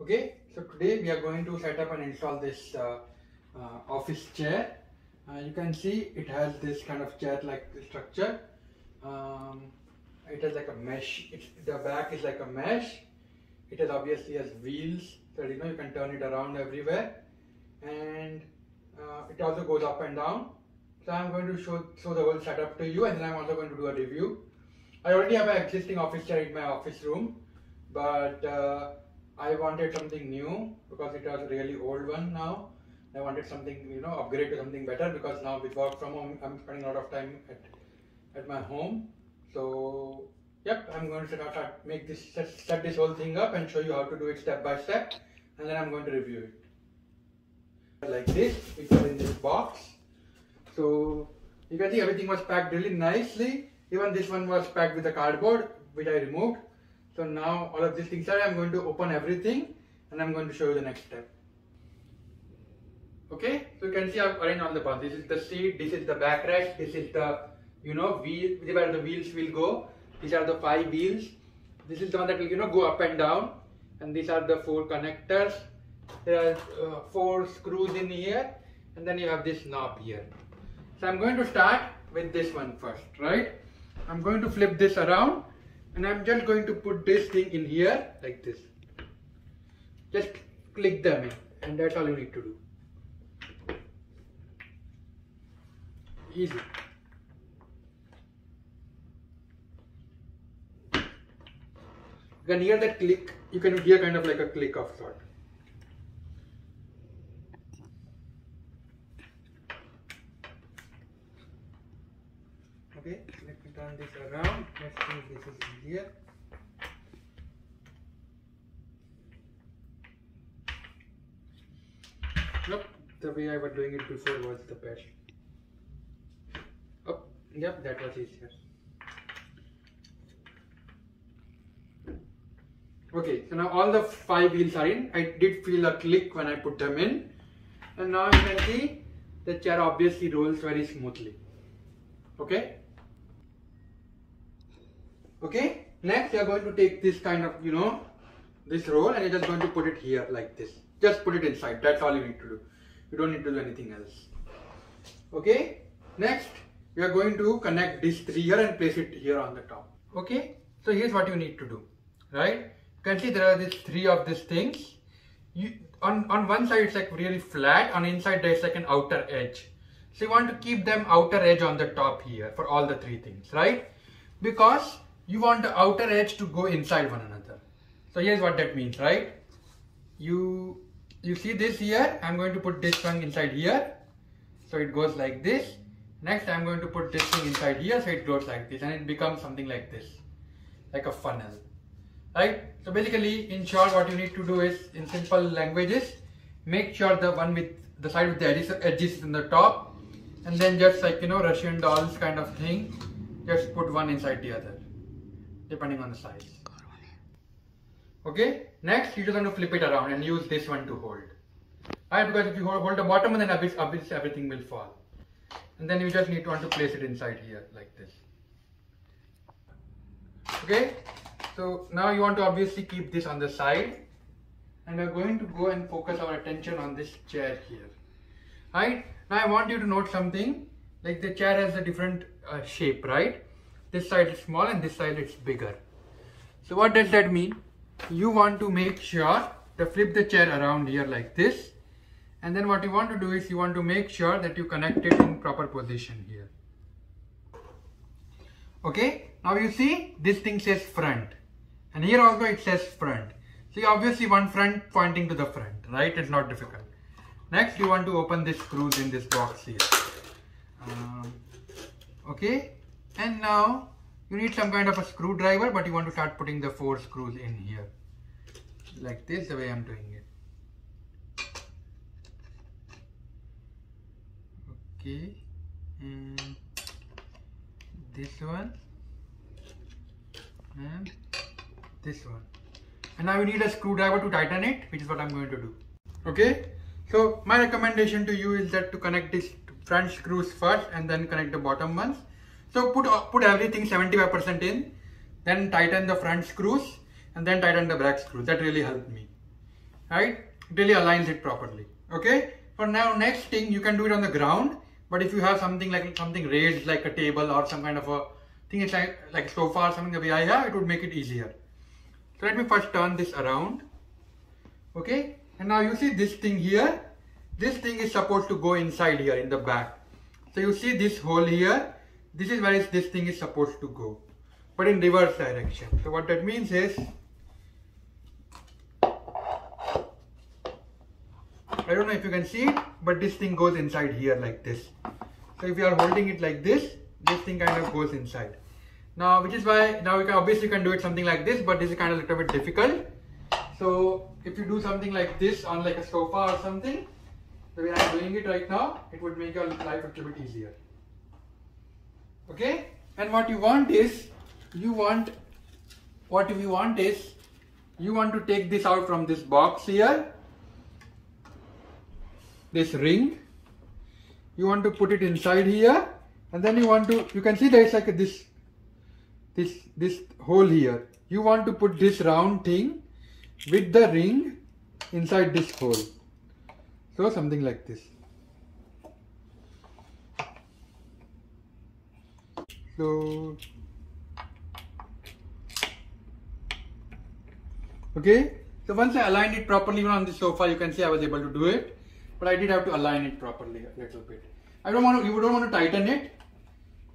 Okay, so today we are going to set up and install this uh, uh, office chair. Uh, you can see it has this kind of chair like structure. Um, it has like a mesh, it's, the back is like a mesh. It has obviously has wheels so you know you can turn it around everywhere and uh, it also goes up and down. So I'm going to show, show the whole setup to you and then I'm also going to do a review. I already have an existing office chair in my office room but uh, I wanted something new because it was really old one now. I wanted something, you know, upgrade to something better because now with work from home, I'm spending a lot of time at, at my home. So, yep, I'm going to start, make this, set, this whole thing up and show you how to do it step by step. And then I'm going to review it. Like this, it was in this box. So, you can see everything was packed really nicely. Even this one was packed with a cardboard, which I removed. So now all of these things are, I'm going to open everything and I'm going to show you the next step. Okay, so you can see I've arranged all the parts. This is the seat, this is the backrest, this is the, you know, wheel, where the wheels will go. These are the five wheels. This is the one that will, you know, go up and down. And these are the four connectors. There are uh, four screws in here. And then you have this knob here. So I'm going to start with this one first, right? I'm going to flip this around and I'm just going to put this thing in here like this. Just click them in and that's all you need to do. Easy. You can hear that click you can hear kind of like a click of sort okay let me turn this around. Let's see if this is here nope the way I was doing it before was the best. Oh yep that was easier. Okay so now all the five wheels are in. I did feel a click when I put them in. And now you can see the chair obviously rolls very smoothly. Okay okay? Next you are going to take this kind of you know this roll and you're just going to put it here like this. Just put it inside. That's all you need to do. You don't need to do anything else. Okay? Next we are going to connect this three here and place it here on the top. Okay? So here's what you need to do. Right? You can see there are these three of these things. You on on one side it's like really flat. On inside there's like an outer edge. So you want to keep them outer edge on the top here for all the three things. Right? Because you want the outer edge to go inside one another. So here's what that means, right? You you see this here, I'm going to put this one inside here. So it goes like this. Next I'm going to put this thing inside here so it goes like this and it becomes something like this. Like a funnel. Right? So basically in short what you need to do is in simple languages make sure the one with the side with the edges, edges in the top and then just like you know Russian dolls kind of thing just put one inside the other depending on the size. Okay, next you're just want to flip it around and use this one to hold. Alright, because if you hold, hold the bottom one then obviously everything will fall. And then you just need to want to place it inside here like this. Okay, so now you want to obviously keep this on the side and we're going to go and focus our attention on this chair here. Right, now I want you to note something like the chair has a different uh, shape, right? This side is small and this side is bigger. So what does that mean? You want to make sure to flip the chair around here like this and then what you want to do is you want to make sure that you connect it in proper position here. Okay, now you see this thing says front and here also it says front. See obviously one front pointing to the front, right? It's not difficult. Next you want to open this screws in this box here. Um, okay, and now you need some kind of a screwdriver but you want to start putting the four screws in here. Like this the way I'm doing it. Okay. And this one. And this one. And now you need a screwdriver to tighten it which is what I'm going to do. Okay? So my recommendation to you is that to connect these front screws first and then connect the bottom ones so put, uh, put everything 75% in, then tighten the front screws and then tighten the back screws. That really helped me. right? It really aligns it properly. Okay? For now next thing you can do it on the ground but if you have something like something raised like a table or some kind of a thing it's like like sofa or something the way I have it would make it easier. So let me first turn this around. Okay? And now you see this thing here. This thing is supposed to go inside here in the back. So you see this hole here this is where this thing is supposed to go but in reverse direction so what that means is I don't know if you can see it, but this thing goes inside here like this. So if you are holding it like this, this thing kind of goes inside. Now, which is why now we can obviously can do it something like this, but this is kind of a little bit difficult. So if you do something like this on like a sofa or something, the way I'm doing it right now, it would make your life a little bit easier. Okay? And what you want is, you want, what you want is, you want to take this out from this box here. This ring. You want to put it inside here. And then you want to you can see there is like this this this hole here. You want to put this round thing with the ring inside this hole. So something like this okay so once I aligned it properly on the sofa you can see I was able to do it but I did have to align it properly a little bit. I don't want to, you don't want to tighten it,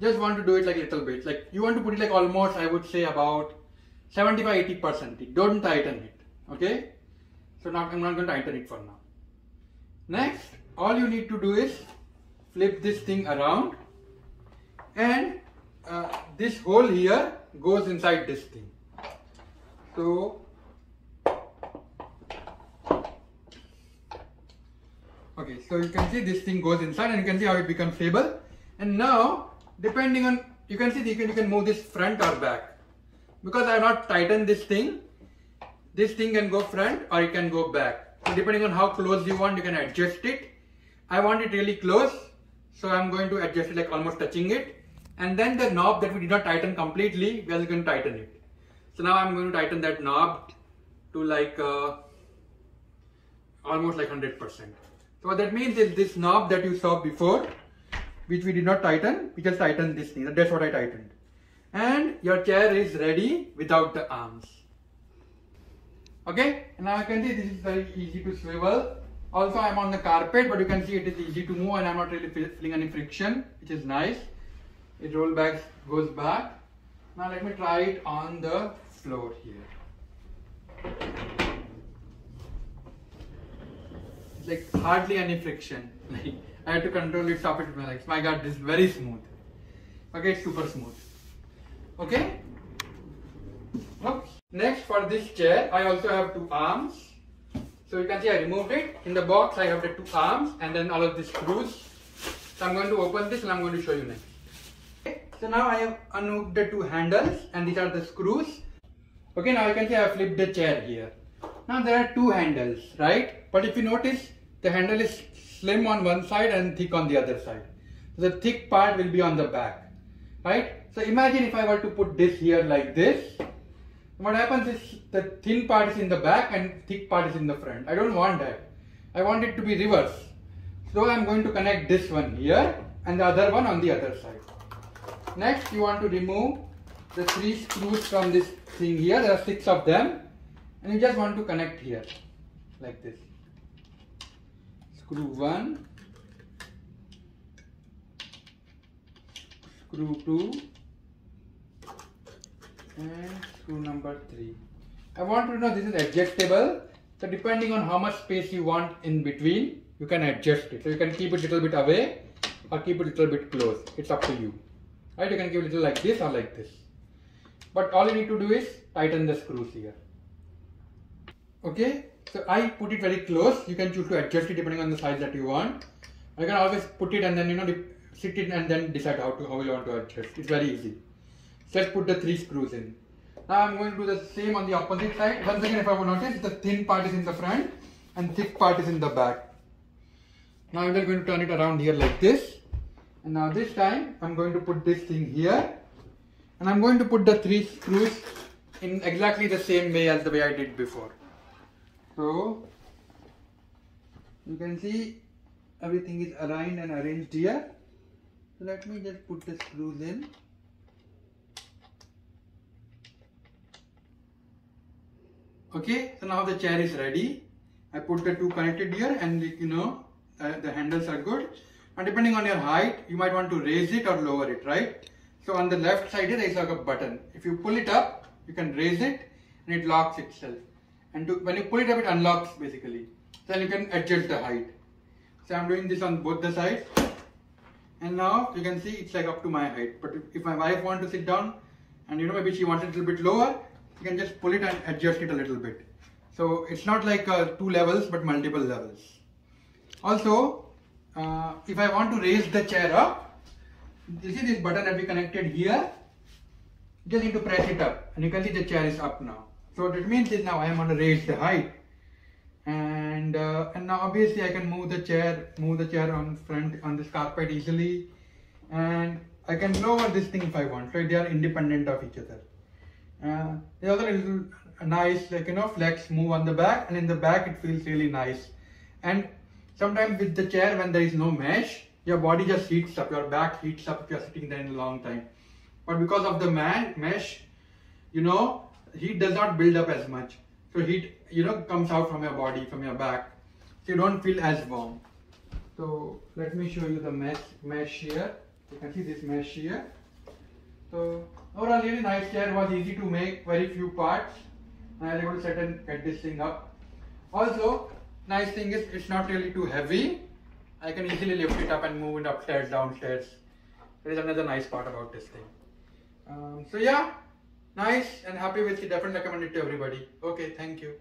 just want to do it like a little bit. Like you want to put it like almost, I would say about 75-80%. Don't tighten it, okay? So now I'm not going to tighten it for now. Next, all you need to do is flip this thing around and uh, this hole here goes inside this thing. So Okay, so you can see this thing goes inside and you can see how it becomes stable. And now, depending on, you can see you can, you can move this front or back. Because I have not tightened this thing, this thing can go front or it can go back. So depending on how close you want, you can adjust it. I want it really close, so I'm going to adjust it like almost touching it. And then the knob that we did not tighten completely, we are going to tighten it. So now I'm going to tighten that knob to like uh, almost like 100%. So what that means is this knob that you saw before, which we did not tighten, we just tightened this thing. That's what I tightened. And your chair is ready without the arms. Okay, and now you can see this is very easy to swivel. Also I'm on the carpet, but you can see it is easy to move and I'm not really feeling any friction, which is nice. It roll back, goes back. Now let me try it on the floor here like hardly any friction. Like I had to control it, stop it with my legs. My god, this is very smooth. Okay, it's super smooth. Okay? Oops. Next for this chair, I also have two arms. So you can see I removed it. In the box, I have the two arms and then all of the screws. So I'm going to open this and I'm going to show you next. So now I have unhooked the two handles and these are the screws. Okay, now you can see I have flipped the chair here. Now there are two handles, right? But if you notice, the handle is slim on one side and thick on the other side. So the thick part will be on the back, right? So imagine if I were to put this here like this, what happens is the thin part is in the back and thick part is in the front. I don't want that. I want it to be reverse. So I'm going to connect this one here and the other one on the other side. Next you want to remove the three screws from this thing here. There are six of them. And you just want to connect here like this. Screw 1 screw 2 and screw number 3 I want to know this is adjustable. So depending on how much space you want in between you can adjust it. So you can keep it a little bit away or keep it a little bit close. It's up to you right you can a little like this or like this but all you need to do is tighten the screws here okay so I put it very close. You can choose to adjust it depending on the size that you want. You can always put it and then you know sit it and then decide how to how you want to adjust. It's very easy. Just put the three screws in. Now I'm going to do the same on the opposite side. Once again, if I will notice, the thin part is in the front and thick part is in the back. Now I'm just going to turn it around here like this. Now this time I'm going to put this thing here. And I'm going to put the three screws in exactly the same way as the way I did before. So you can see everything is aligned and arranged here so let me just put the screws in okay so now the chair is ready I put the two connected here and you know uh, the handles are good and depending on your height you might want to raise it or lower it right? So on the left side there is like a button. If you pull it up you can raise it and it locks itself. And to, when you pull it up it unlocks basically. Then you can adjust the height. So I'm doing this on both the sides. And now you can see it's like up to my height. But if, if my wife wants to sit down and you know maybe she wants it a little bit lower you can just pull it and adjust it a little bit. So it's not like uh, two levels but multiple levels. Also uh, if I want to raise the chair up you see this button that we connected here. Just need to press it up. And you can see the chair is up now. So that means is now I am going to raise the height. And uh, and now obviously I can move the chair move the chair on front on this carpet easily. And I can lower this thing if I want so they are independent of each other. Uh, the other little nice like you know flex move on the back. And in the back it feels really nice. And sometimes with the chair when there is no mesh your body just heats up your back heats up if you're sitting there in a long time. But because of the man mesh you know heat does not build up as much. So heat you know comes out from your body from your back. So you don't feel as warm. So let me show you the mesh mesh here. You can see this mesh here. So overall really nice chair. Was easy to make very few parts. I was able to set and get this thing up. Also nice thing is it's not really too heavy. I can easily lift it up and move it upstairs downstairs. That is another nice part about this thing. Um, so yeah nice and happy with it. Definitely recommend it to everybody. Okay thank you